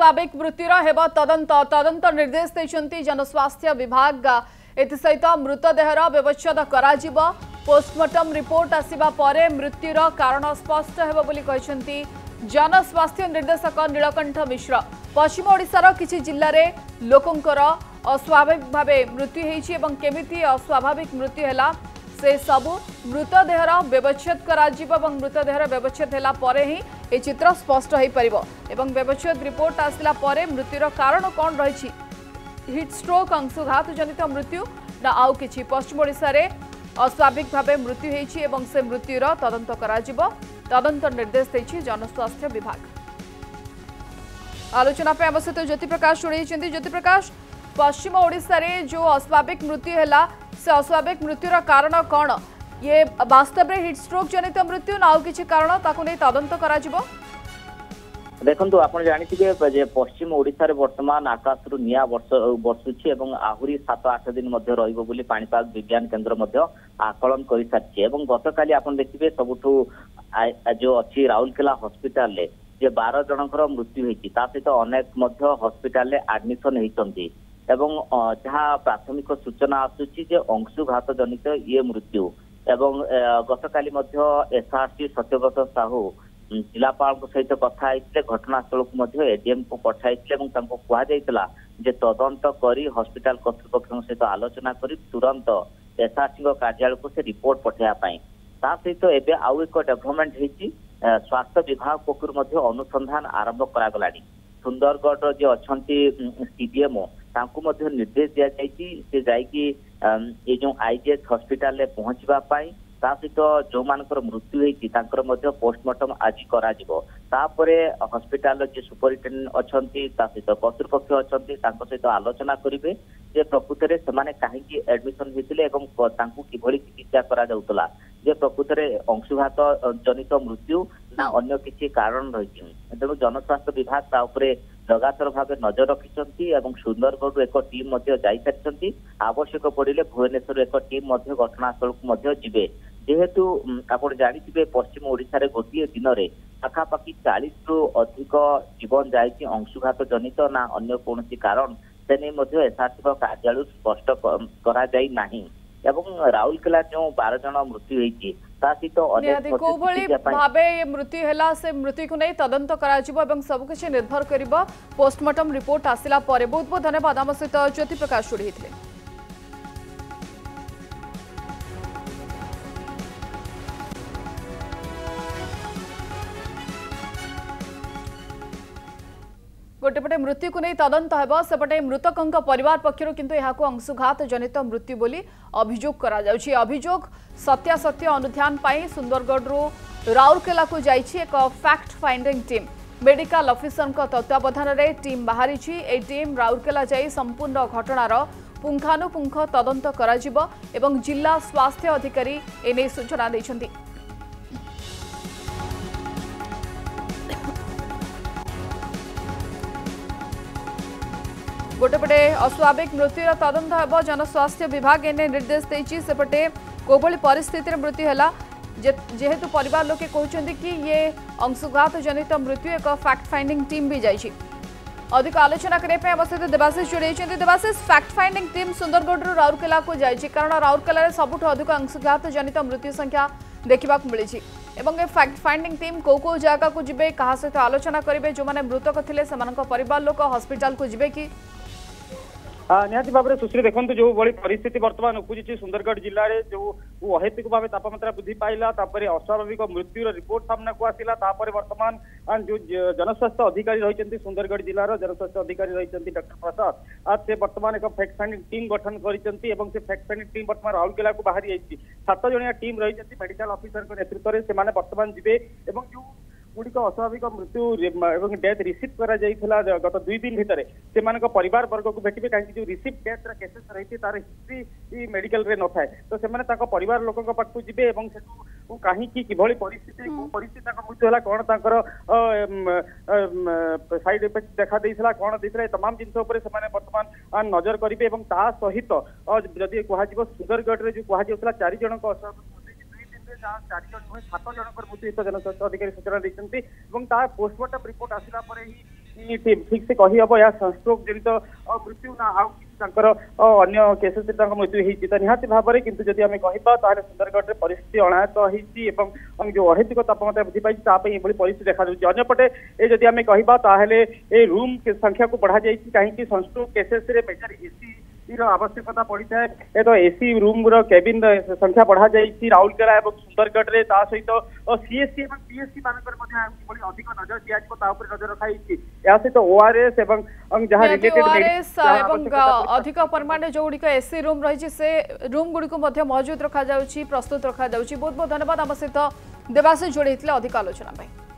स्वाभाविक मृत्युर तदंत तदंत निर्देश देखते जनस्वास्थ्य विभाग एस मृतदेहर व्यवच्छेद पोस्टमर्टम रिपोर्ट आसवा पर मृत्युर कारण स्पष्ट होती जनस्वास्थ्य निर्देशक नीलकंठ मिश्र पश्चिम ओडार किसी जिले में लोकंर अस्वाभाविक भाव मृत्यु होमि अस्वाभाविक मृत्यु है से सबू मृतदेहर व्यवच्छेद मृतदेहर व्यवच्छेद এই চিত্র স্পষ্ট হয়েপার এবং ব্যবচ্ছেদ রিপোর্ট আসলা পরে মৃত্যুর কারণ কণ রয়েছে হিট স্ট্রোক অংশুঘাত জনিত মৃত্যু না আউ কিছু পশ্চিম ওড়শার অস্বাভাবিক ভাবে মৃত্যু হয়েছে এবং সে মৃত্যুর তদন্ত করা তদন্ত নির্দেশ দিয়েছে জনস্বাস্থ্য বিভাগ আলোচনা আম সহ জ্যোতিপ্রকাশ জোড়াইছেন জ্যোতিপ্রকাশ পশ্চিম ওড়শার যে অস্বাভাবিক মৃত্যু হল সে অস্বাভাবিক মৃত্যুর কারণ কণ ये वास्तव में हिट स्ट्रोक जनित मृत्यु ना आउ किसी कारण ताकू नहीं तदंत करा ଦେଖନ୍ତୁ ଆପଣ ଜାଣିଥିବେ ଯେ ପଶ୍ଚିମ ଓଡ଼ିଶାରେ ବର୍ତ୍ତମାନ ଆକାଶରୁ ନିଆଁ ବର୍ଷ ବର୍ଷୁଛି ଏବଂ ଆହୁରି ସାତ ଆଠ ଦିନ ମଧ୍ୟ ରହିବ ବୋଲି ପାଣିପାଗ ବିଜ୍ଞାନ କେନ୍ଦ୍ର ମଧ୍ୟ ଆକଳନ କରିସାରିଛି ଏବଂ ଗତକାଲି ଆପଣ ଦେଖିବେ ସବୁଠୁ ଯୋଉ ଅଛି ରାଉରକେଲା ହସ୍ପିଟାଲରେ ଯେ ବାର ଜଣଙ୍କର ମୃତ୍ୟୁ ହେଇଛି ତା ସହିତ ଅନେକ ମଧ୍ୟ ହସ୍ପିଟାଲରେ ଆଡମିସନ ହେଇଛନ୍ତି ଏବଂ ଯାହା ପ୍ରାଥମିକ ସୂଚନା ଆସୁଛି ଯେ ଅଂଶୁଘାତ ଜନିତ ଇଏ ମୃତ୍ୟୁ ଏବଂ ଗତକାଲି ମଧ୍ୟ ଏସ୍ଆର୍ସି ସତ୍ୟବ୍ରତ ସାହୁ ଜିଲ୍ଲାପାଳଙ୍କ ସହିତ କଥା ହେଇଥିଲେ ଘଟଣାସ୍ଥଳକୁ ମଧ୍ୟ ଏଡିଏମ୍କୁ ପଠାଇଥିଲେ ଏବଂ ତାଙ୍କୁ କୁହାଯାଇଥିଲା ଯେ ତଦନ୍ତ କରି ହସ୍ପିଟାଲ କର୍ତ୍ତୃପକ୍ଷଙ୍କ ସହିତ ଆଲୋଚନା କରି ତୁରନ୍ତ ଏସ୍ଆର୍ସିଙ୍କ କାର୍ଯ୍ୟାଳୟକୁ ସେ ରିପୋର୍ଟ ପଠାଇବା ପାଇଁ ତା ସହିତ ଏବେ ଆଉ ଏକ ଡେଭଲପମେଣ୍ଟ ହେଇଛି ସ୍ୱାସ୍ଥ୍ୟ ବିଭାଗ ପକ୍ଷରୁ ମଧ୍ୟ ଅନୁସନ୍ଧାନ ଆରମ୍ଭ କରାଗଲାଣି ସୁନ୍ଦରଗଡ଼ର ଯିଏ ଅଛନ୍ତି ସିଡିଏମ୍ଓ ତାଙ୍କୁ ମଧ୍ୟ ନିର୍ଦ୍ଦେଶ ଦିଆଯାଇଛି ସେ ଯାଇକି ଏ ଯେଉଁ ଆଇଜିଏଚ୍ ହସ୍ପିଟାଲରେ ପହଞ୍ଚିବା ପାଇଁ ତା ସହିତ ଯେଉଁମାନଙ୍କର ମୃତ୍ୟୁ ହେଇଛି ତାଙ୍କର ମଧ୍ୟ ପୋଷ୍ଟମର୍ଟମ ଆଜି କରାଯିବ ତାପରେ ହସ୍ପିଟାଲର ଯିଏ ସୁପରିଟେଣ୍ଡେଣ୍ଟ ଅଛନ୍ତି ତା ସହିତ କର୍ତ୍ତୃପକ୍ଷ ଅଛନ୍ତି ତାଙ୍କ ସହିତ ଆଲୋଚନା କରିବେ ଯେ ପ୍ରକୃତରେ ସେମାନେ କାହିଁକି ଆଡମିସନ ହେଇଥିଲେ ଏବଂ ତାଙ୍କୁ କିଭଳି ଚିକିତ୍ସା କରାଯାଉଥିଲା ଯେ ପ୍ରକୃତରେ ଅଂଶୁଘାତ ଜନିତ ମୃତ୍ୟୁ ନା ଅନ୍ୟ କିଛି କାରଣ ରହିଛି ତେଣୁ ଜନସ୍ୱାସ୍ଥ୍ୟ ବିଭାଗ ତା ଉପରେ ଲଗାତାର ଭାବେ ନଜର ରଖିଛନ୍ତି ଏବଂ ସୁନ୍ଦରଗଡ଼ରୁ ଏକ ଟିମ୍ ମଧ୍ୟ ଯାଇପାରିଛନ୍ତି ଆବଶ୍ୟକ ପଡ଼ିଲେ ଭୁବନେଶ୍ୱରରୁ ଏକ ଟିମ୍ ମଧ୍ୟ ଘଟଣାସ୍ଥଳକୁ ମଧ୍ୟ ଯିବେ ଯେହେତୁ ଆପଣ ଜାଣିଥିବେ ପଶ୍ଚିମ ଓଡ଼ିଶାରେ ଗୋଟିଏ ଦିନରେ ପାଖାପାଖି ଚାଳିଶରୁ ଅଧିକ ଜୀବନ ଯାଇଛି ଅଂଶୁଘାତ ଜନିତ ନା ଅନ୍ୟ କୌଣସି କାରଣ ସେ ନେଇ ମଧ୍ୟ ଏସ୍ଆର୍ଟିଙ୍କ କାର୍ଯ୍ୟାଳୟରୁ ସ୍ପଷ୍ଟ କରାଯାଇ ନାହିଁ ଏବଂ ରାଉରକେଲା ଯେଉଁ ବାର ଜଣ ମୃତ୍ୟୁ ହେଇଛି शासित मृत्यु मृत्यु को नहीं तदंत कर सबकि निर्भर पोस्टमर्टम रिपोर्ट आसला बहुत बहुत धन्यवाद आम सहित ज्योति प्रकाश जोड़ी गोटेपटे मृत्यु को नहीं तदंत हो सेपटे मृतकों पर पक्षर किंतु अंशुघात जनित मृत्यु बोली अभियोग अभियोग सत्यासत्य अनुधान सुंदरगढ़ राउरकेला को जाई एक fact finding team medical officer तत्वावधान टीम बाहरी टीम राउरकेला जा संपूर्ण घटनार पुंगानुपुख तदंत कर जिला स्वास्थ्य अधिकारी एने सूचना देखते गोटेपटे अस्वाभाविक मृत्युर तदंत हो जनस्वास्थ्य विभाग एने निर्देश देती सेपटे कोभली मृत्यु है जेहेतु पर लोके कहते कि ये अंशुघात जनित मृत्यु एक फैक्ट फाइंडिंग टीम भी जा अधिक आलोचना करने आम सहित देवाशिष जोड़ Debashish fact finding team Sundargarh Rourkela को जाए कारण राउरकेल सबुठ अधिक अंशुघात जनित मृत्यु संख्या देखा मिली এবং फैक्ट ফ্যাক্ট टीम कौ কেউ কেউ জায়গাকে যাবে কাহা সহ আলোচনা করবে যে मृतक थे সে পরিবার লোক হসপিটাল निहाती भाव में सुश्री देखो जो भाई पिस्थित बर्तमान उपजी सुंदरगढ़ जिले में जो अहेतुक भाव तापम्रा वृद्धि पाला अस्वाभाविक मृत्युर रिपोर्ट सामना को आसला बर्तमान जो जनस्वास्थ्य अधिकारी रही सुंदरगढ़ जिलार जनस्वास्थ्य अधिकारी रही डॉक्टर प्रसाद से बर्तमान एक फैक्ट फाइंडिंग टीम गठन करते फैक्ट फाइंड टीम बर्तमान राउरकेला को बाहरी सात जनीिया टीम रही मेडिका अफिसर नेतृत्व में सेने बर्तमान जी जो गुड़िक अस्वाभाविक मृत्यु डेथ रिसीव कर गत दुई दिन भितर से परिवार वर्ग को भेटे कहीं जो रिसीव डेथ रेसेस रही है तार हिस्ट्री मेडिकल रे न था तो से पर लोक जी से कहीं किस्थित मृत्यु है कौन तक सैड इफेक्ट देखा कौन दे तमाम जिनमें बर्तमान नजर करेंगे सहित जदि कह सुंदरगढ़ में जो कहला चार चारिज अस्वाभाविक ଯାହା ଚାରିଜଣ ନୁହେଁ ସାତ ଜଣଙ୍କର ମୃତ୍ୟୁହିତ ଜନସ୍ୱାସ୍ଥ୍ୟ ଅଧିକାରୀ ସୂଚନା ଦେଇଛନ୍ତି ଏବଂ ତାହା ପୋଷ୍ଟମର୍ଟମ ରିପୋର୍ଟ ଆସିଲା ପରେ ହିଁ ଠିକ ସେ କହିହେବ ଏହା ସଂଷ୍ଟ୍ରୋକ ଜନିତ ମୃତ୍ୟୁ ନା ଆଉ ତାଙ୍କର ଅନ୍ୟ କେସେସରେ ତାଙ୍କ ମୃତ୍ୟୁ ହେଇଛି ତ ନିହାତି ଭାବରେ କିନ୍ତୁ ଯଦି ଆମେ କହିବା ତାହେଲେ ସୁନ୍ଦରଗଡ଼ରେ ପରିସ୍ଥିତି ଅଣାୟତ ହେଇଛି ଏବଂ ଯେଉଁ ଅହେତୁକ ତାପମାତ୍ରା ବୃଦ୍ଧି ପାଇଛି ତା ପାଇଁ ଏଭଳି ପରିସ୍ଥିତି ଦେଖାଯାଉଛି ଅନ୍ୟପଟେ ଏ ଯଦି ଆମେ କହିବା ତାହେଲେ ଏ ରୁମ୍ ସଂଖ୍ୟାକୁ ବଢ଼ାଯାଇଛି କାହିଁକି ସଂଷ୍ଟ୍ରୋକ କେସେସରେ ମେଜର ଏସି ଏସିର ଆବଶ୍ୟକତା ପଡ଼ିଥାଏ ଏ ତ ଏସି ରୁମ୍ର କେବିନ୍ ସଂଖ୍ୟା ବଢ଼ାଯାଇଛି ରାଉରକେଲା ଏବଂ ସୁନ୍ଦରଗଡ଼ରେ ତା ସହିତ ସିଏସ୍ସି ଏବଂ ପିଏସ୍ସି ମାନଙ୍କର ମଧ୍ୟ କିଭଳି ଅଧିକ ନଜର ଦିଆଯିବ ତା ଉପରେ ନଜର ରଖାଯାଇଛି ଏହା ସହିତ ଓଆରଏସ୍ ଏବଂ ଯାହା ଓଆରଏସ୍ ଏବଂ ଅଧିକ ପରିମାଣରେ ଯେଉଁଗୁଡ଼ିକ ଏସି ରୁମ୍ ରହିଛି ସେ ରୁମ୍ ଗୁଡ଼ିକୁ ମଧ୍ୟ ମହଜୁଦ ରଖାଯାଉଛି ପ୍ରସ୍ତୁତ ରଖାଯାଉଛି ବହୁତ ବହୁତ ଧନ୍ୟବାଦ ଆମ ସହିତ ଦେବାଶିଷ ଯୋଡ଼ି ହେଇଥିଲେ ଅଧିକ ଆଲୋଚନା ପାଇଁ